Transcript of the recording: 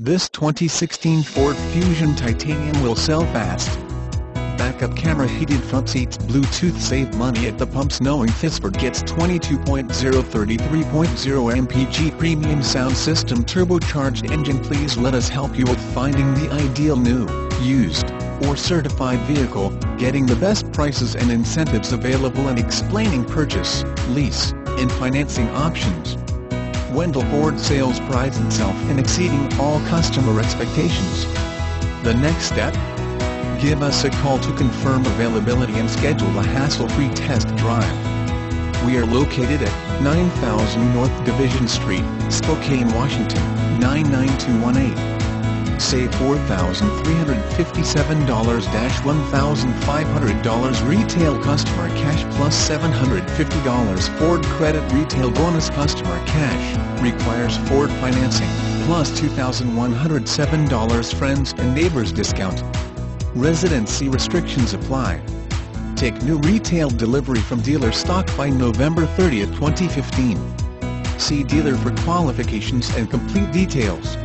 This 2016 Ford Fusion Titanium will sell fast. Backup camera heated front seats Bluetooth save money at the pumps knowing this Ford gets 22.0 33.0 mpg premium sound system turbocharged engine Please let us help you with finding the ideal new, used, or certified vehicle, getting the best prices and incentives available and explaining purchase, lease, and financing options. Wendle Ford Sales prides itself in exceeding all customer expectations. The next step? Give us a call to confirm availability and schedule a hassle-free test drive. We are located at 9000 North Division Street, Spokane, Washington, 99218 save $4,357-$1,500 retail customer cash plus $750 Ford credit retail bonus customer cash, requires Ford financing, plus $2,107 friends and neighbors discount. Residency restrictions apply. Take new retail delivery from dealer stock by November 30, 2015. See dealer for qualifications and complete details.